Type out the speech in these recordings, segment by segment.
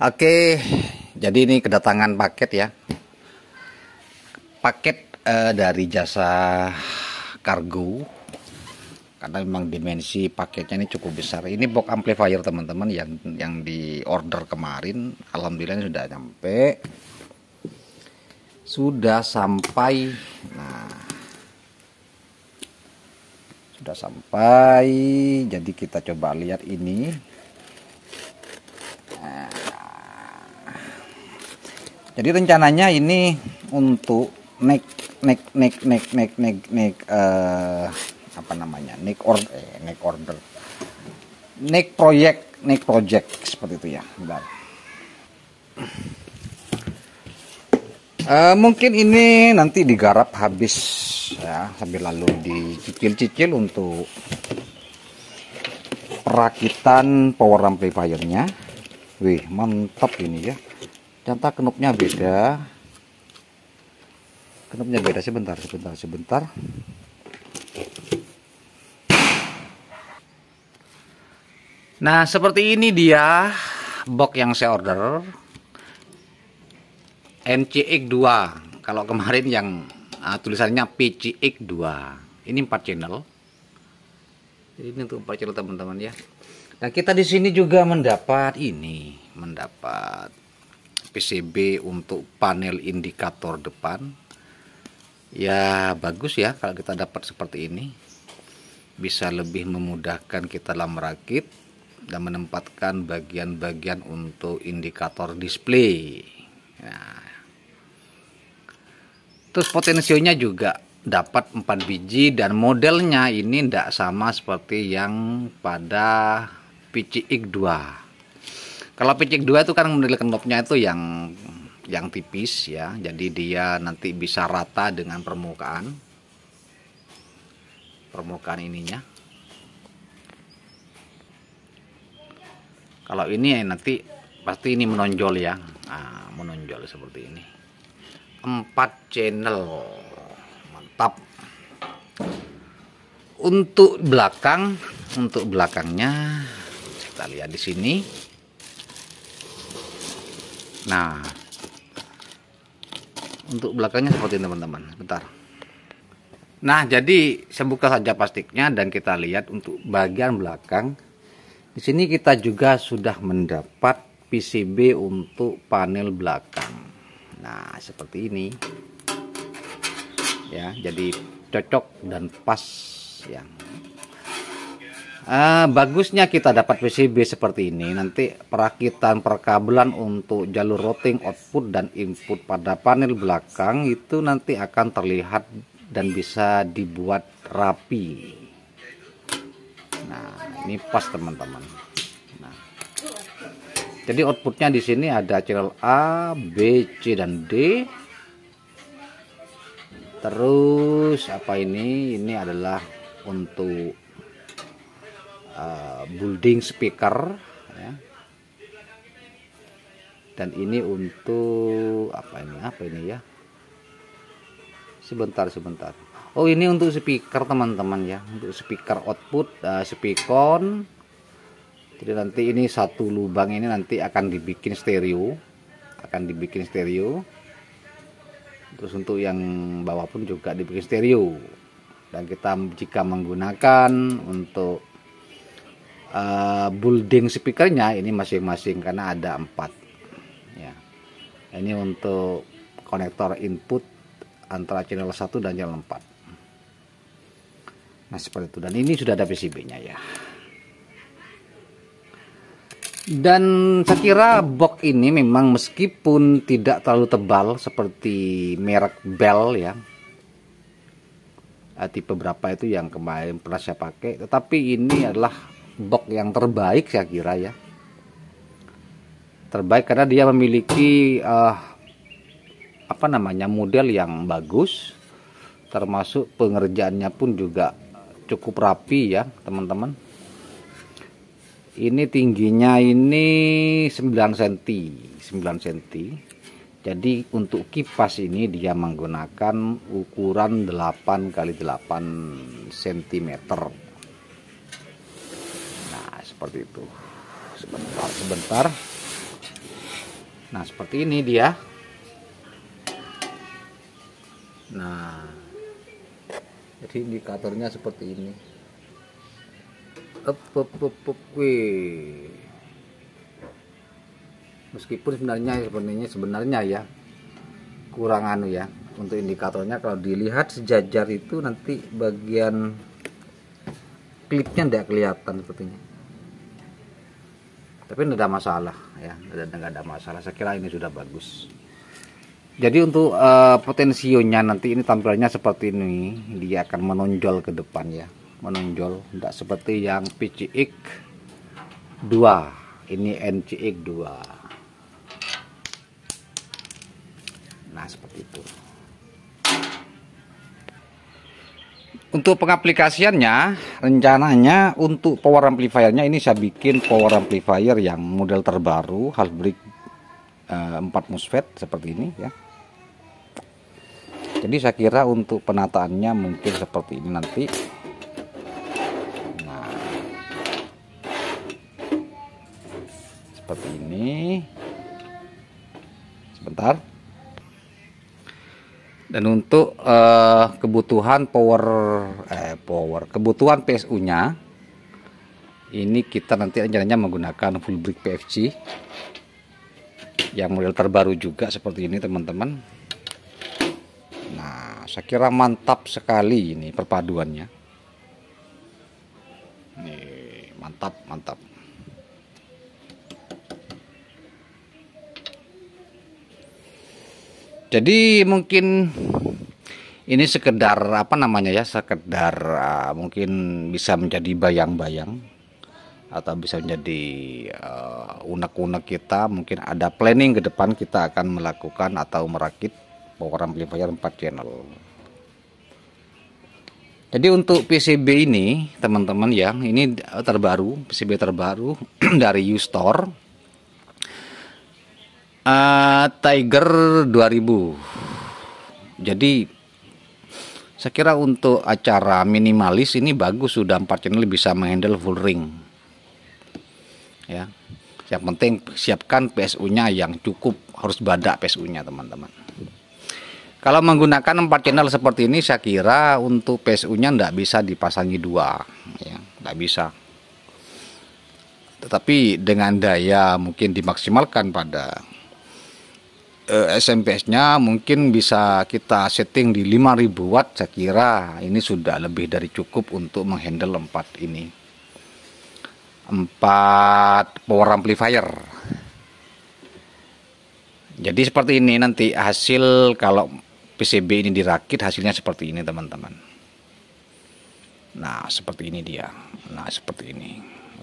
Oke, jadi ini kedatangan paket ya. Paket eh, dari jasa kargo. Karena memang dimensi paketnya ini cukup besar. Ini box amplifier teman-teman yang yang di order kemarin. Alhamdulillah ini sudah nyampe. Sudah sampai. Nah, sudah sampai. Jadi kita coba lihat ini. Jadi rencananya ini untuk naik naik naik naik naik naik naik uh, apa namanya naik order eh, naik order naik proyek naik project seperti itu ya. Uh, mungkin ini nanti digarap habis ya sambil lalu dicicil-cicil untuk perakitan power amplifiernya. Wih mantap ini ya ternyata kenopnya beda. Kenopnya beda. Sebentar sebentar sebentar. Nah seperti ini dia box yang saya order. MCX2 kalau kemarin yang uh, tulisannya PCX2 ini 4 channel. Ini untuk 4 channel teman-teman ya. Nah kita di sini juga mendapat ini. Mendapat PCB untuk panel indikator depan. Ya bagus ya kalau kita dapat seperti ini. Bisa lebih memudahkan kita dalam merakit dan menempatkan bagian-bagian untuk indikator display. Nah. terus potensionya juga dapat 4 biji dan modelnya ini tidak sama seperti yang pada PCX 2 kalau picik 2 itu kan model knopnya itu yang yang tipis ya. Jadi dia nanti bisa rata dengan permukaan. Permukaan ininya. Kalau ini ya nanti pasti ini menonjol ya. Nah, menonjol seperti ini. Empat channel. Mantap. Untuk belakang, untuk belakangnya kita lihat di sini nah untuk belakangnya seperti ini teman-teman. Bentar. Nah jadi saya buka saja plastiknya dan kita lihat untuk bagian belakang. Di sini kita juga sudah mendapat PCB untuk panel belakang. Nah seperti ini. Ya jadi cocok dan pas ya Uh, bagusnya kita dapat PCB seperti ini. Nanti perakitan perkabelan untuk jalur routing output dan input pada panel belakang itu nanti akan terlihat dan bisa dibuat rapi. Nah ini pas teman-teman. Nah, jadi outputnya di sini ada channel A B C dan D. Terus apa ini? Ini adalah untuk uh, building speaker ya. dan ini untuk apa ini apa ini ya? Sebentar sebentar. Oh ini untuk speaker teman-teman ya. Untuk speaker output uh, speakon. Jadi nanti ini satu lubang ini nanti akan dibikin stereo. Akan dibikin stereo. Terus untuk yang bawah pun juga dibikin stereo. Dan kita jika menggunakan untuk uh, building speakernya ini masing-masing karena ada empat. Ya. Ini untuk konektor input antara channel 1 dan channel 4 nah seperti itu. Dan ini sudah ada PCB nya ya. Dan saya kira box ini memang meskipun tidak terlalu tebal seperti merek Bell ya. Eh, tipe berapa itu yang kemarin pernah saya pakai. Tetapi ini adalah box yang terbaik saya kira ya. Terbaik karena dia memiliki uh, apa namanya model yang bagus. Termasuk pengerjaannya pun juga cukup rapi ya teman-teman. Ini tingginya ini 9 cm 9 cm jadi untuk kipas ini dia menggunakan ukuran 8 kali 8 cm seperti itu. Sebentar sebentar. Nah seperti ini dia. Nah jadi indikatornya seperti ini. Up, up, up, up, wih. meskipun sebenarnya sebenarnya sebenarnya ya kurang anu ya untuk indikatornya. Kalau dilihat sejajar itu nanti bagian klipnya tidak kelihatan sepertinya tapi tidak ada masalah ya. Tidak ada masalah. Saya kira ini sudah bagus. Jadi untuk uh, potensionya nanti ini tampilannya seperti ini dia akan menonjol ke depan ya. Menonjol tidak seperti yang PCX 2 ini NCX 2 nah seperti itu untuk pengaplikasiannya rencananya untuk power amplifiernya ini saya bikin power amplifier yang model terbaru Halsbrick uh, 4 MOSFET seperti ini ya. Jadi saya kira untuk penataannya mungkin seperti ini nanti. Nah. Seperti ini. Sebentar dan untuk uh, kebutuhan power eh power kebutuhan PSU nya ini kita nanti rencananya menggunakan full brick PFC yang model terbaru juga seperti ini teman-teman. Nah saya kira mantap sekali ini perpaduannya. Nih mantap mantap jadi mungkin ini sekedar apa namanya ya sekedar uh, mungkin bisa menjadi bayang-bayang atau bisa menjadi uh, unek-unek kita. Mungkin ada planning ke depan kita akan melakukan atau merakit power amplifier 4 channel. Jadi untuk PCB ini teman-teman ya ini terbaru PCB terbaru dari Ustore Uh, Tiger 2000 jadi saya kira untuk acara minimalis ini bagus sudah 4 channel bisa menghandle full ring. Ya. Yang penting siapkan PSU nya yang cukup harus badak PSU nya teman-teman. Kalau menggunakan 4 channel seperti ini saya kira untuk PSU nya tidak bisa dipasangi dua. Ya tidak bisa. Tetapi dengan daya mungkin dimaksimalkan pada SMP-nya mungkin bisa kita setting di 5000 watt saya kira ini sudah lebih dari cukup untuk menghandle 4 ini. 4 power amplifier. Jadi seperti ini nanti hasil kalau PCB ini dirakit hasilnya seperti ini teman-teman. Nah seperti ini dia. Nah seperti ini.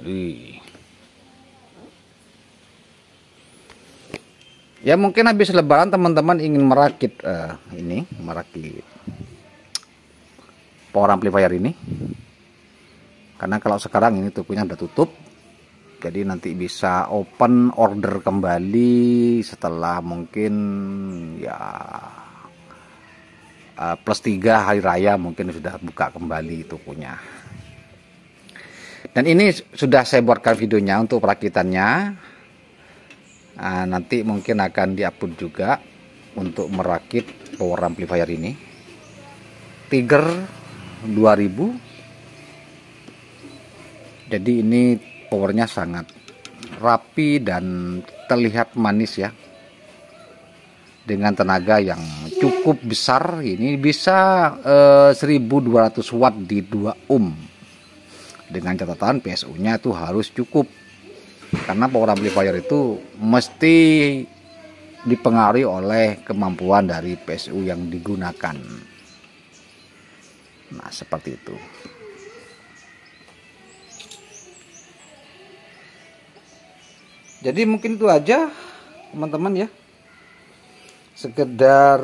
Wih. Ya mungkin habis lebaran teman-teman ingin merakit uh, ini merakit power amplifier ini. Karena kalau sekarang ini tukunya udah tutup jadi nanti bisa open order kembali setelah mungkin ya uh, plus 3 hari raya mungkin sudah buka kembali tukunya dan ini sudah saya buatkan videonya untuk perakitannya Nah, nanti mungkin akan diupload juga untuk merakit power amplifier ini. Tiger 2000. Jadi ini powernya sangat rapi dan terlihat manis ya. Dengan tenaga yang cukup besar, ini bisa eh, 1200 watt di 2 ohm. Dengan catatan PSU-nya itu harus cukup karena power amplifier itu mesti dipengaruhi oleh kemampuan dari PSU yang digunakan. Nah seperti itu. Jadi mungkin itu aja teman-teman ya. Sekedar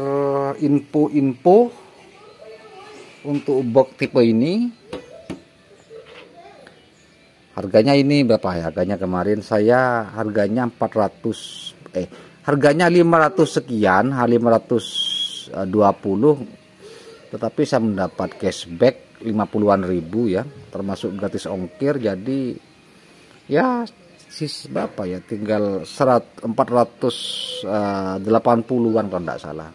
info-info untuk box tipe ini harganya ini berapa ya? Harganya kemarin saya harganya 400 eh harganya 500 sekian 520 tetapi saya mendapat cashback 50-an ribu ya termasuk gratis ongkir. Jadi ya sis berapa ya? Tinggal serat 480-an eh, kalau tidak salah.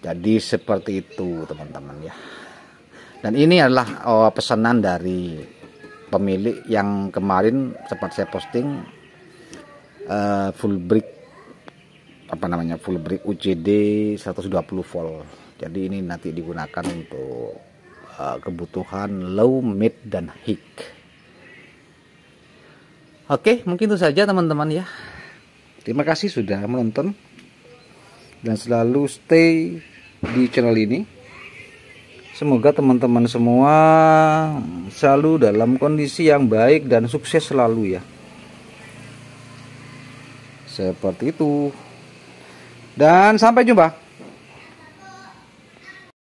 Jadi seperti itu teman-teman ya dan ini adalah oh, pesanan dari pemilik yang kemarin sempat saya posting uh, full brick apa namanya full brick UCD 120 volt jadi ini nanti digunakan untuk uh, kebutuhan low mid dan high Oke, mungkin itu saja teman-teman ya. Terima kasih sudah menonton dan selalu stay di channel ini. Semoga teman-teman semua selalu dalam kondisi yang baik dan sukses selalu ya. Seperti itu. Dan sampai jumpa.